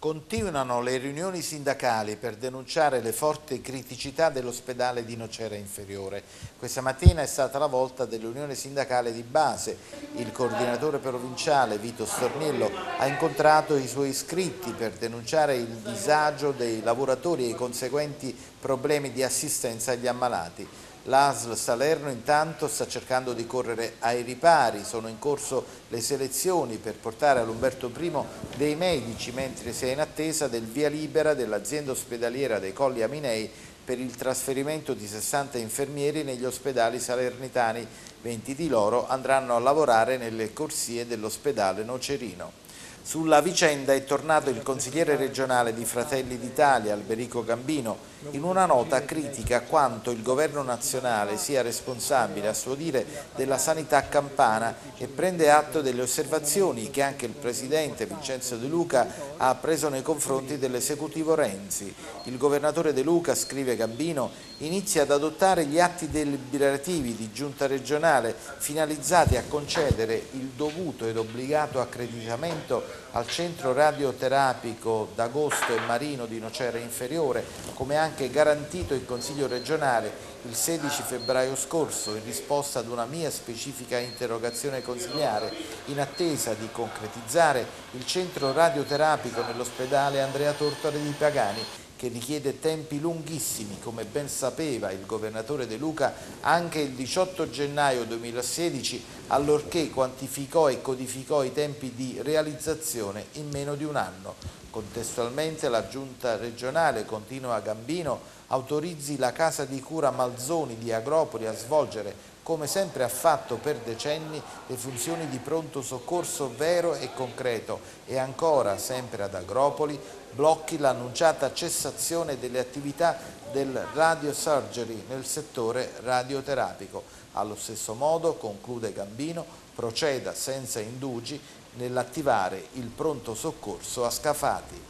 Continuano le riunioni sindacali per denunciare le forti criticità dell'ospedale di Nocera Inferiore. Questa mattina è stata la volta dell'unione sindacale di base. Il coordinatore provinciale Vito Storniello ha incontrato i suoi iscritti per denunciare il disagio dei lavoratori e i conseguenti problemi di assistenza agli ammalati. L'ASL Salerno intanto sta cercando di correre ai ripari, sono in corso le selezioni per portare all'Umberto I dei medici mentre si è in attesa del via libera dell'azienda ospedaliera dei Colli Aminei per il trasferimento di 60 infermieri negli ospedali salernitani, 20 di loro andranno a lavorare nelle corsie dell'ospedale Nocerino. Sulla vicenda è tornato il consigliere regionale di Fratelli d'Italia, Alberico Gambino, in una nota critica quanto il governo nazionale sia responsabile, a suo dire, della sanità campana e prende atto delle osservazioni che anche il presidente Vincenzo De Luca ha preso nei confronti dell'esecutivo Renzi. Il governatore De Luca, scrive Gambino, inizia ad adottare gli atti deliberativi di giunta regionale finalizzati a concedere il dovuto ed obbligato accreditamento al centro radioterapico d'Agosto e Marino di Nocera Inferiore, come anche garantito il Consiglio regionale il 16 febbraio scorso in risposta ad una mia specifica interrogazione consigliare in attesa di concretizzare il centro radioterapico nell'ospedale Andrea Tortore di Pagani che richiede tempi lunghissimi, come ben sapeva il governatore De Luca anche il 18 gennaio 2016, allorché quantificò e codificò i tempi di realizzazione in meno di un anno. Contestualmente la giunta regionale, continua Gambino, autorizzi la casa di cura Malzoni di Agropoli a svolgere come sempre ha fatto per decenni, le funzioni di pronto soccorso vero e concreto e ancora, sempre ad Agropoli, blocchi l'annunciata cessazione delle attività del radiosurgery nel settore radioterapico. Allo stesso modo, conclude Gambino, proceda senza indugi nell'attivare il pronto soccorso a Scafati.